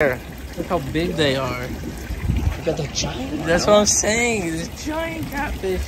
Look how big they are. Look at the giant. That's what I'm saying. This giant catfish.